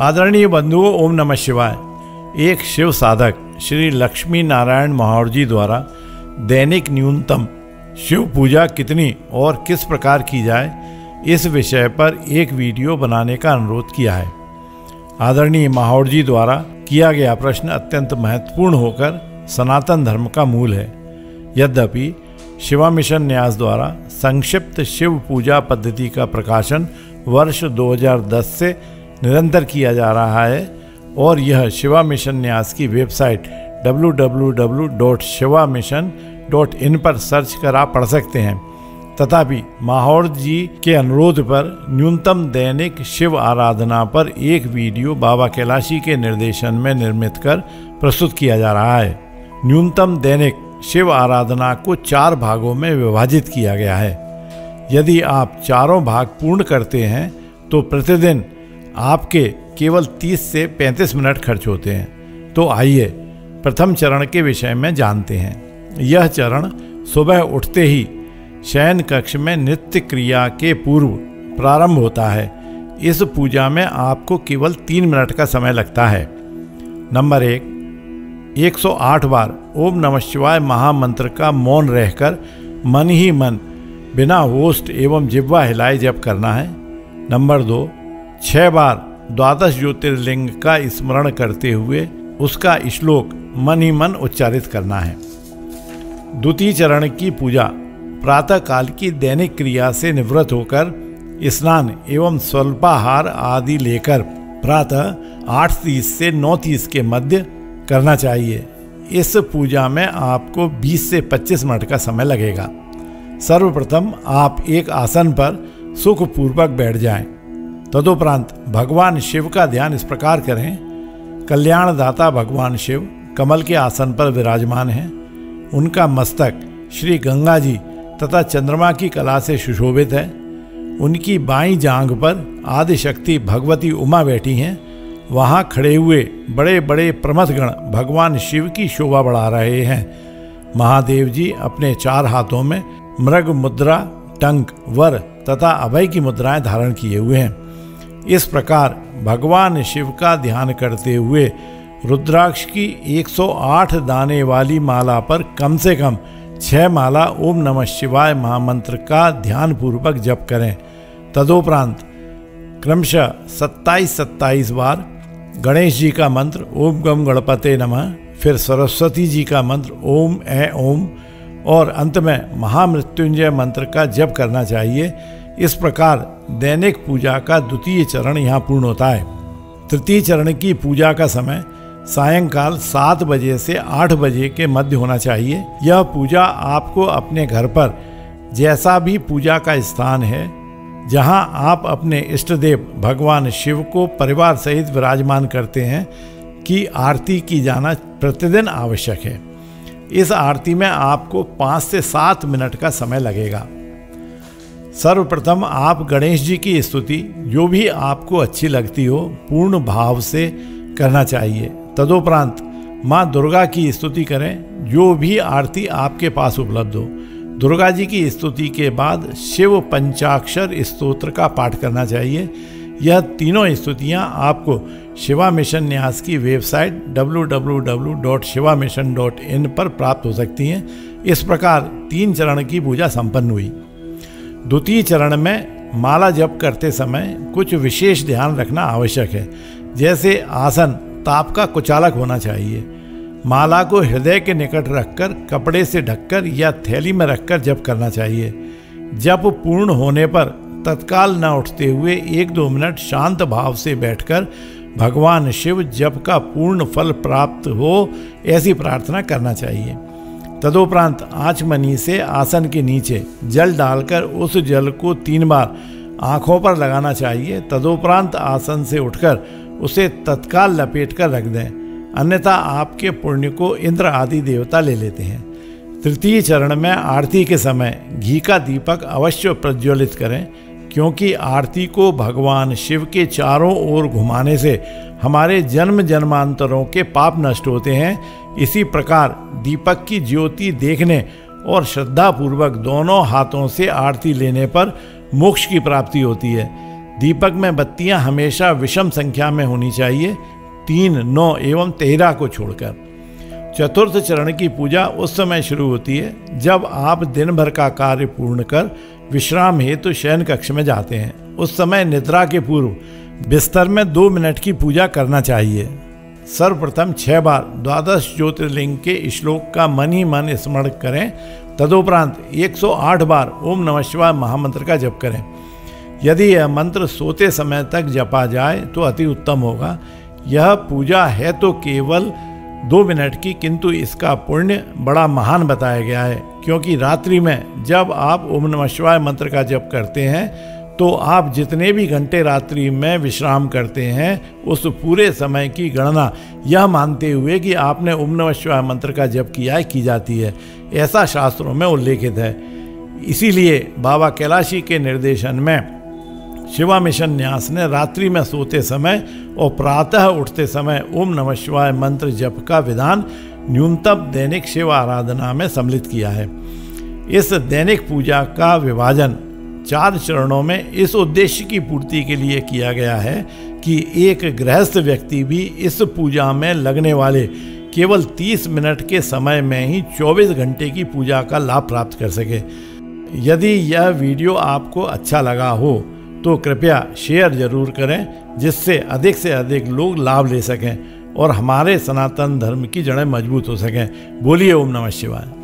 आदरणीय बंधुओं ओम नमः शिवाय। एक शिव साधक श्री लक्ष्मी नारायण महावर जी द्वारा दैनिक न्यूनतम शिव पूजा कितनी और किस प्रकार की जाए, इस विषय पर एक वीडियो बनाने का अनुरोध किया है। आदरणीय महावर जी द्वारा किया गया प्रश्न अत्यंत महत्वपूर्ण होकर सनातन धर्म का मूल है। यद्यपि, शिवा मिशन न्यास द्वारा संक्षिप्त शिव पूजा पद्धति का प्रकाशन वर्ष 2010 से निरंतर किया जा रहा है और यह शिवा मिशन न्यास की वेबसाइट www.shivamission.in पर सर्च कर आप पढ़ सकते हैं। तथापि माहौर जी के अनुरोध पर न्यूनतम दैनिक शिव आराधना पर एक वीडियो बाबा कैलाशी के निर्देशन में निर्मित कर प्रस्तुत किया जा रहा है। न्यूनतम दैनिक शिव आराधना को चार भागों में विभाजित किया गया है। यदि आप चारों भाग पूर्ण करते हैं तो प्रतिदिन आपके केवल 30 से 35 मिनट खर्च होते हैं। तो आइए, प्रथम चरण के विषय में जानते हैं। यह चरण सुबह उठते ही शयन कक्ष में नित्य क्रिया के पूर्व प्रारंभ होता है। इस पूजा में आपको केवल तीन मिनट का समय लगता है। नंबर एक 108 बार ओम नमः शिवाय महामंत्र का मौन रहकर मन ही मन, बिना होस्ट एवं जिब्वा हिलाए जप करना है। नंबर दो छह बार द्वादश ज्योतिर्लिंग का स्मरण करते हुए उसका श्लोक मन ही मन उच्चारित करना है। द्वितीय चरण की पूजा प्रातः काल की दैनिक क्रिया से निवृत्त होकर स्नान एवं स्वल्पाहार आदि लेकर प्रातः आठ तीस से नौ तीस के मध्य करना चाहिए। इस पूजा में आपको 20 से 25 मिनट का समय लगेगा। सर्वप्रथम आप एक आसन पर सुखपूर्वक बैठ जाएँ। तदुपरांत भगवान शिव का ध्यान इस प्रकार करें। कल्याणदाता भगवान शिव कमल के आसन पर विराजमान हैं। उनका मस्तक श्री गंगा जी तथा चंद्रमा की कला से सुशोभित है। उनकी बाई जांग पर आदि शक्ति भगवती उमा बैठी हैं। वहाँ खड़े हुए बड़े बड़े प्रमथगण भगवान शिव की शोभा बढ़ा रहे हैं। महादेव जी अपने चार हाथों में मृग मुद्रा, टंक, वर तथा अभय की मुद्राएँ धारण किए हुए हैं। इस प्रकार भगवान शिव का ध्यान करते हुए रुद्राक्ष की 108 दाने वाली माला पर कम से कम छह माला ओम नमः शिवाय महामंत्र का ध्यान पूर्वक जप करें। तदोपरांत क्रमशः सत्ताईस सत्ताईस बार गणेश जी का मंत्र ओम गम गणपते नमः, फिर सरस्वती जी का मंत्र ओम ए ओम, और अंत में महामृत्युंजय मंत्र का जप करना चाहिए। इस प्रकार दैनिक पूजा का द्वितीय चरण यहाँ पूर्ण होता है। तृतीय चरण की पूजा का समय सायंकाल सात बजे से आठ बजे के मध्य होना चाहिए। यह पूजा आपको अपने घर पर जैसा भी पूजा का स्थान है, जहाँ आप अपने इष्ट देव भगवान शिव को परिवार सहित विराजमान करते हैं, की आरती की जाना प्रतिदिन आवश्यक है। इस आरती में आपको पाँच से सात मिनट का समय लगेगा। सर्वप्रथम आप गणेश जी की स्तुति, जो भी आपको अच्छी लगती हो, पूर्ण भाव से करना चाहिए। तदोपरांत माँ दुर्गा की स्तुति करें, जो भी आरती आपके पास उपलब्ध हो। दुर्गा जी की स्तुति के बाद शिव पंचाक्षर स्तोत्र का पाठ करना चाहिए। यह तीनों स्तुतियाँ आपको शिवा मिशन न्यास की वेबसाइट www.shivamission.in पर प्राप्त हो सकती हैं। इस प्रकार तीन चरण की पूजा संपन्न हुई। द्वितीय चरण में माला जप करते समय कुछ विशेष ध्यान रखना आवश्यक है। जैसे आसन, ताप का कुचालक होना चाहिए। माला को हृदय के निकट रखकर, कपड़े से ढककर या थैली में रखकर जप करना चाहिए। जप पूर्ण होने पर तत्काल न उठते हुए एक दो मिनट शांत भाव से बैठकर भगवान शिव जप का पूर्ण फल प्राप्त हो, ऐसी प्रार्थना करना चाहिए। तदोपरांत आचमनी से आसन के नीचे जल डालकर उस जल को तीन बार आँखों पर लगाना चाहिए। तदोपरांत आसन से उठकर उसे तत्काल लपेट कर रख दें। अन्यथा आपके पुण्य को इंद्र आदि देवता ले लेते हैं। तृतीय चरण में आरती के समय घी का दीपक अवश्य प्रज्वलित करें, क्योंकि आरती को भगवान शिव के चारों ओर घुमाने से हमारे जन्म जन्मांतरों के पाप नष्ट होते हैं। इसी प्रकार दीपक की ज्योति देखने और श्रद्धापूर्वक दोनों हाथों से आरती लेने पर मोक्ष की प्राप्ति होती है। दीपक में बत्तियाँ हमेशा विषम संख्या में होनी चाहिए। तीन, नौ एवं तेरह को छोड़कर। चतुर्थ चरण की पूजा उस समय शुरू होती है, जब आप दिन भर का कार्य पूर्ण कर विश्राम हेतु तो शयन कक्ष में जाते हैं। उस समय निद्रा के पूर्व बिस्तर में दो मिनट की पूजा करना चाहिए। सर्वप्रथम छह बार द्वादश ज्योतिर्लिंग के श्लोक का मन ही मन स्मरण करें। तदुपरांत 108 बार ओम नमः शिवाय महामंत्र का जप करें। यदि यह मंत्र सोते समय तक जपा जाए तो अति उत्तम होगा। यह पूजा है तो केवल दो मिनट की, किंतु इसका पुण्य बड़ा महान बताया गया है, क्योंकि रात्रि में जब आप ओम नमः शिवाय मंत्र का जप करते हैं तो आप जितने भी घंटे रात्रि में विश्राम करते हैं, उस पूरे समय की गणना यह मानते हुए कि आपने ओम नमः शिवाय मंत्र का जप किया है, की जाती है। ऐसा शास्त्रों में उल्लेखित है। इसीलिए बाबा कैलाशी के निर्देशन में शिवा मिशन न्यास ने रात्रि में सोते समय और प्रातः उठते समय ओम नमः शिवाय मंत्र जप का विधान न्यूनतम दैनिक शिव आराधना में सम्मिलित किया है। इस दैनिक पूजा का विभाजन चार चरणों में इस उद्देश्य की पूर्ति के लिए किया गया है कि एक गृहस्थ व्यक्ति भी इस पूजा में लगने वाले केवल 30 मिनट के समय में ही 24 घंटे की पूजा का लाभ प्राप्त कर सके। यदि यह वीडियो आपको अच्छा लगा हो तो कृपया शेयर ज़रूर करें, जिससे अधिक से अधिक लोग लाभ ले सकें और हमारे सनातन धर्म की जड़ें मज़बूत हो सकें। बोलिए, ओम नमः शिवाय।